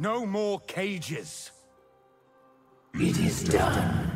No more cages. It is done.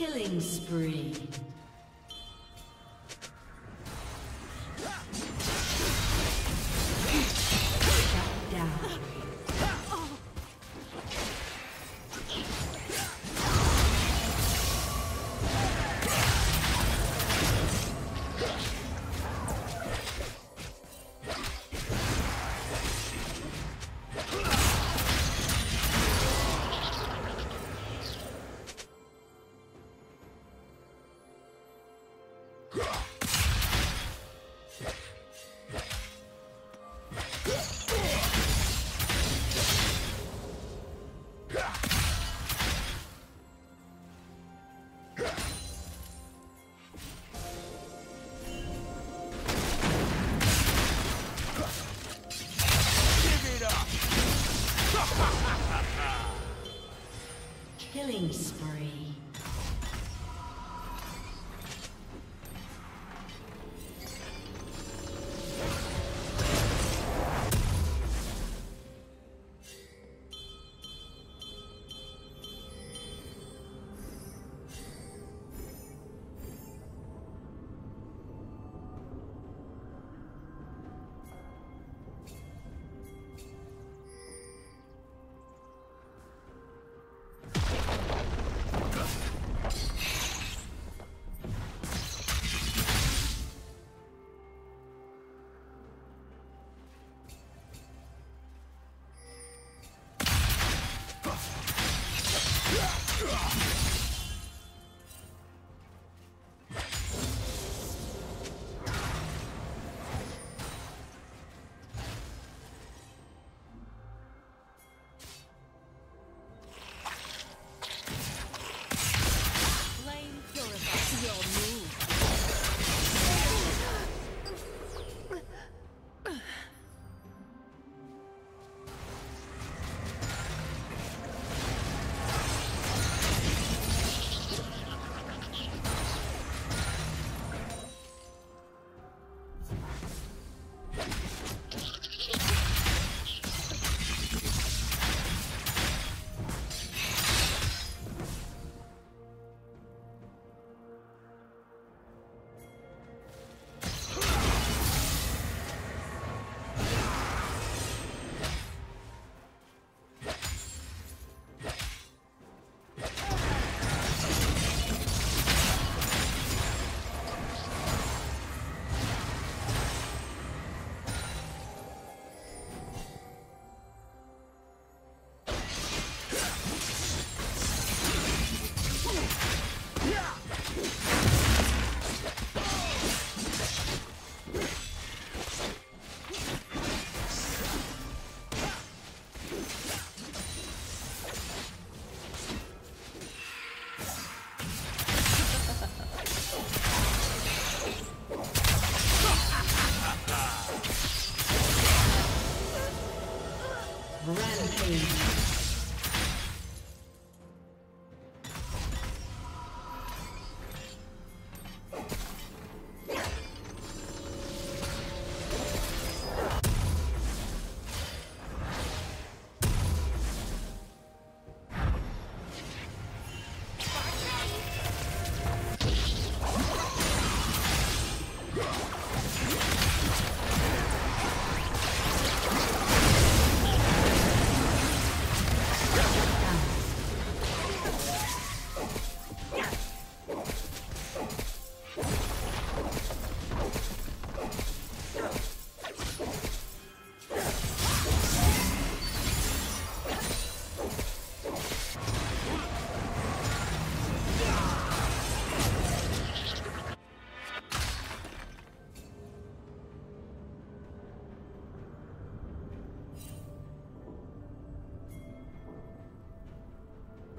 Killing spree.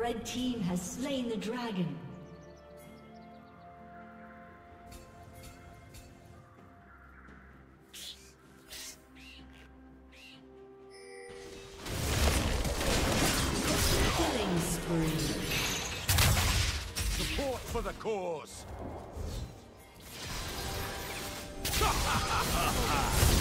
Red team has slain the dragon. Killing spree. Support for the cause.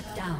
Shut down.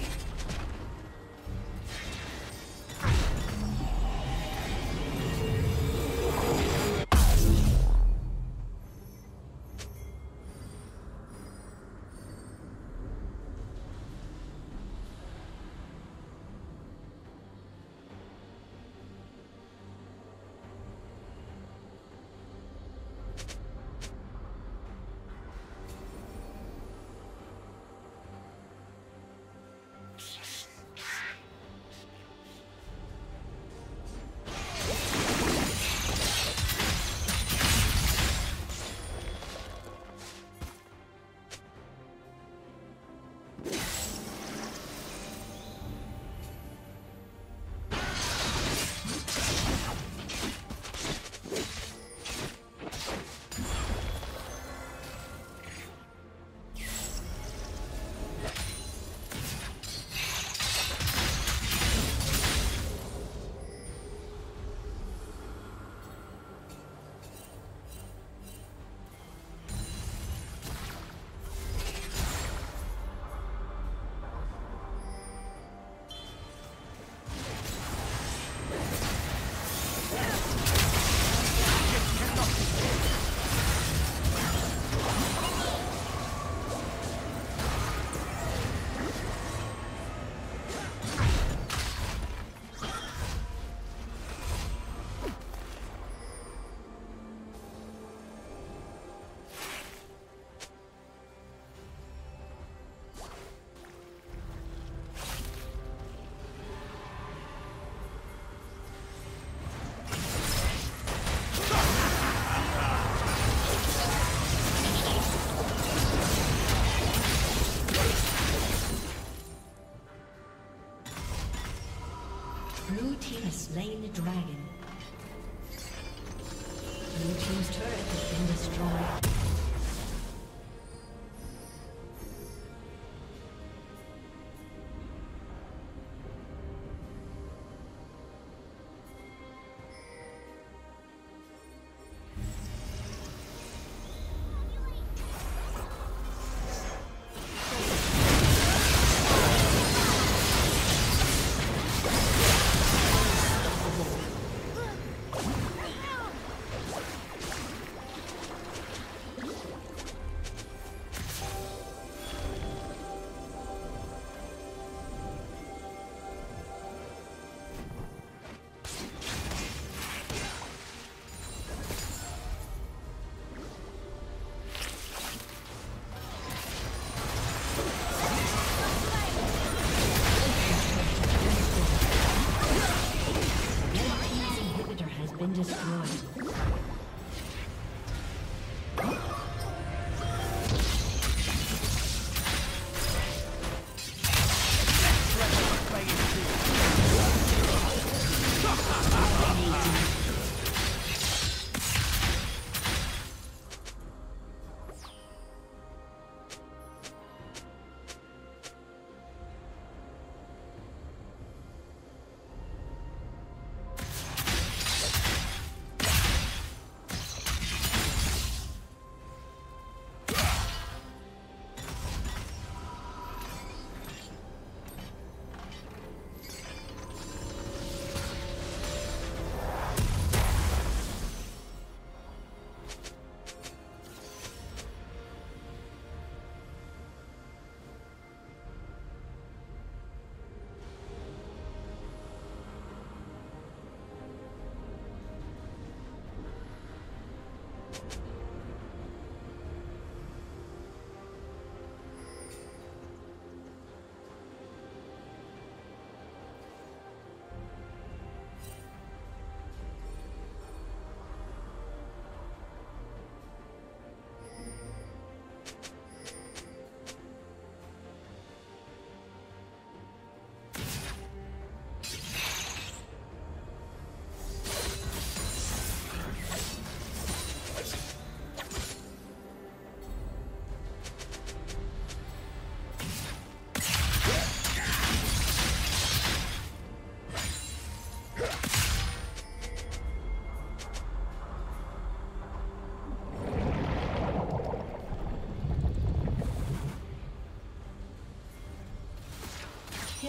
Slain the dragon. Just. destroyed.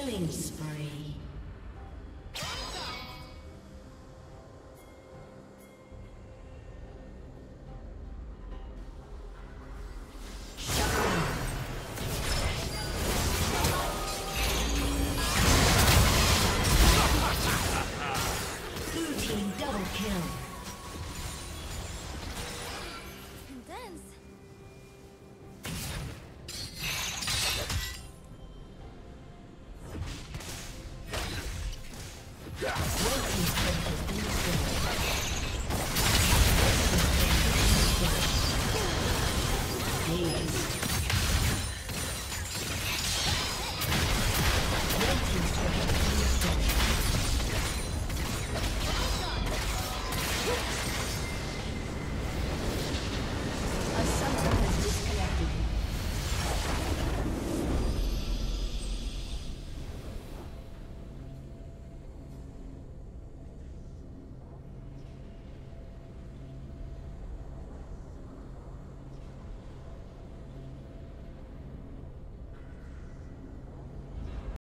Killing spree. Woo!